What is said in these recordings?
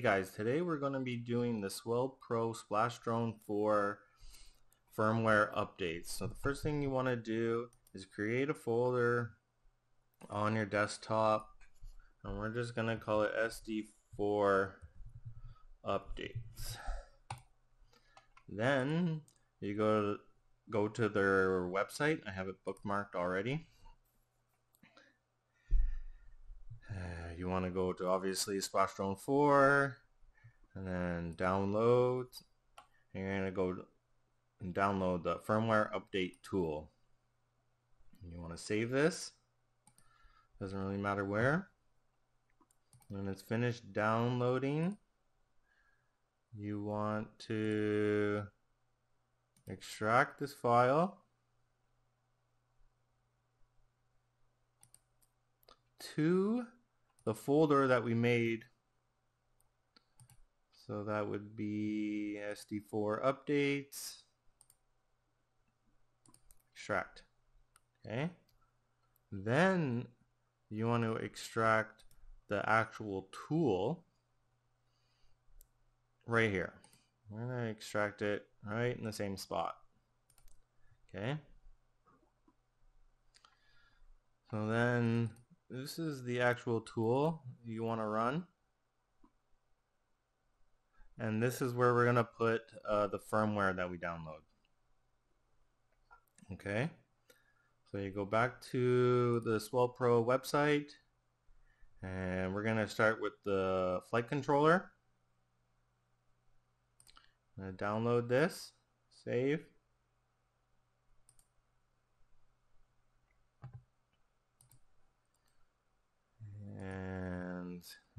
Hey guys, today we're going to be doing the Swell Pro Splash Drone 4 firmware updates. So the first thing you want to do is create a folder on your desktop and we're just going to call it SD4 updates. Then you go to, go to their website. I have it bookmarked already. Uh, you want to go to obviously Splash Drone 4 and then download and you're going to go and download the firmware update tool. You want to save this. Doesn't really matter where. When it's finished downloading, you want to extract this file to the folder that we made. So that would be SD4 updates, extract. Okay. Then you want to extract the actual tool right here. We're going to extract it right in the same spot. Okay. So then this is the actual tool you want to run. And this is where we're going to put uh, the firmware that we download. Okay. So you go back to the SwellPro website and we're going to start with the flight controller. I'm going to download this, save.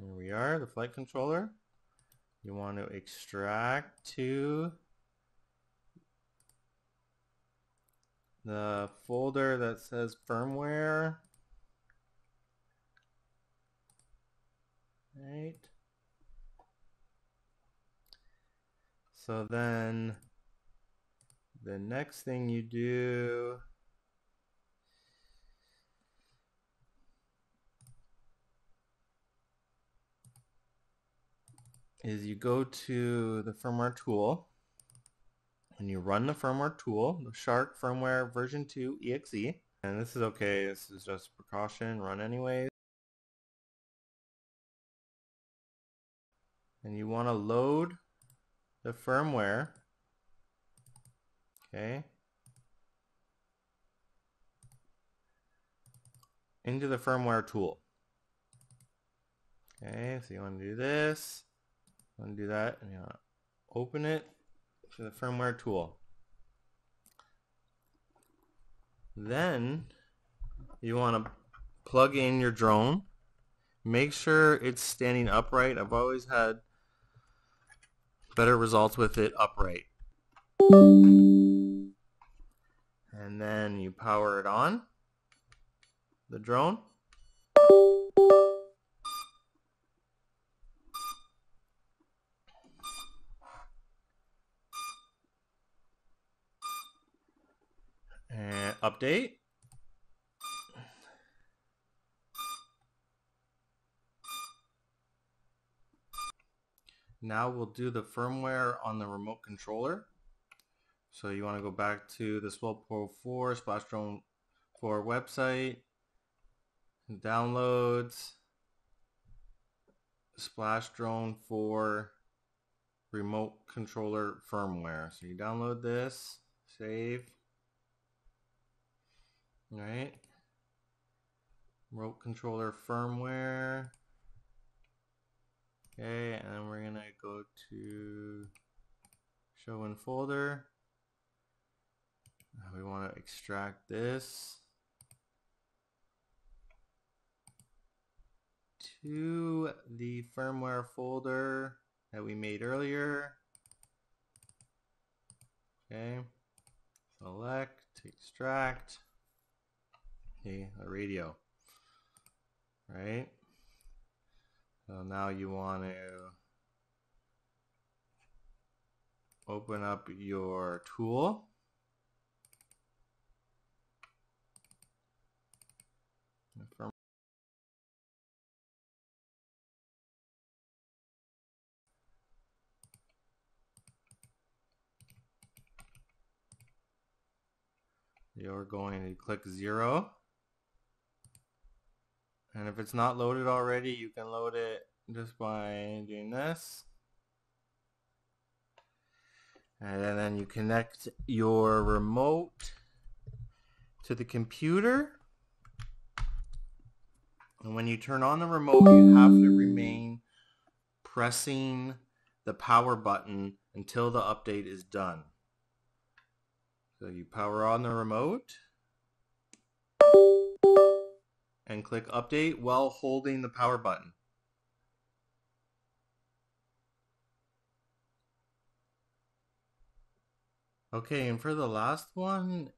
Here are, the flight controller. You want to extract to the folder that says firmware. Right. So then the next thing you do is you go to the firmware tool and you run the firmware tool, the Shark firmware version 2 exe. And this is okay, this is just precaution, run anyways. And you want to load the firmware. Okay. Into the firmware tool. Okay, so you want to do this undo that and you know, open it to the firmware tool. Then you want to plug in your drone. Make sure it's standing upright. I've always had better results with it upright. And then you power it on, the drone. Update. Now we'll do the firmware on the remote controller. So you want to go back to the SwellPro 4 Splash Drone 4 website, downloads, Splash Drone 4 remote controller firmware. So you download this, save, right? Remote controller firmware. Okay, and we're gonna go to show in folder. We want to extract this to the firmware folder that we made earlier. Okay, select, extract a radio, right? So now you want to open up your tool. You're going to click zero. And if it's not loaded already, you can load it just by doing this. And then you connect your remote to the computer. And when you turn on the remote, you have to remain pressing the power button until the update is done. So you power on the remote and click update while holding the power button. Okay, and for the last one,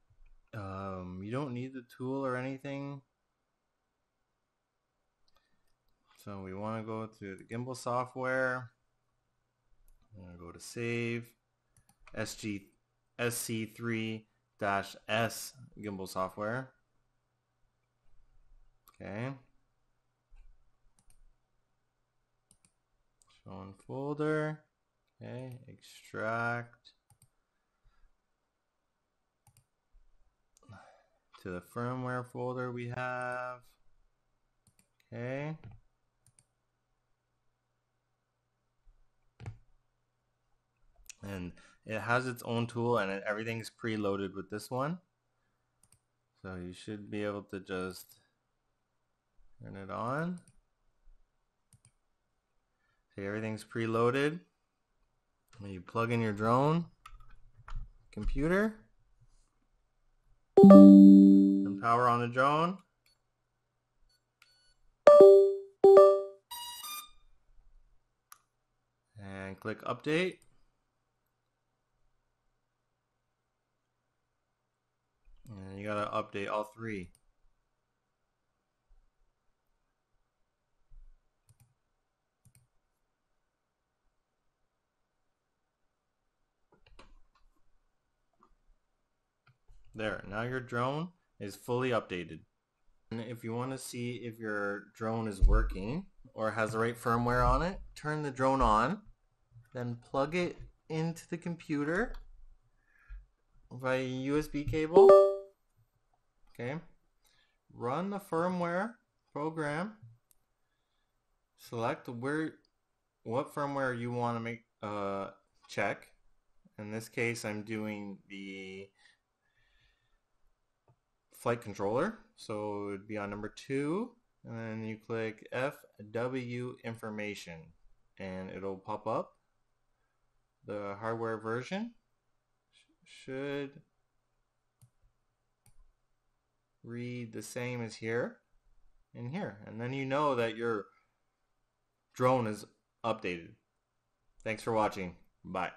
um, you don't need the tool or anything. So we want to go to the gimbal software. I'm going to go to save SG SC3-S gimbal software. Okay. Show in folder. Okay, extract to the firmware folder we have. Okay. And it has its own tool and everything's preloaded with this one. So you should be able to just turn it on. See everything's preloaded. When you plug in your drone computer and power on the drone. And click update. And you gotta update all three. There, now your drone is fully updated. And if you want to see if your drone is working or has the right firmware on it, turn the drone on, then plug it into the computer via USB cable. Okay. Run the firmware program. Select where what firmware you want to make uh, check. In this case, I'm doing the flight controller. So it would be on number two, and then you click FW information, and it'll pop up. The hardware version should read the same as here and here. And then you know that your drone is updated. Thanks for watching. Bye.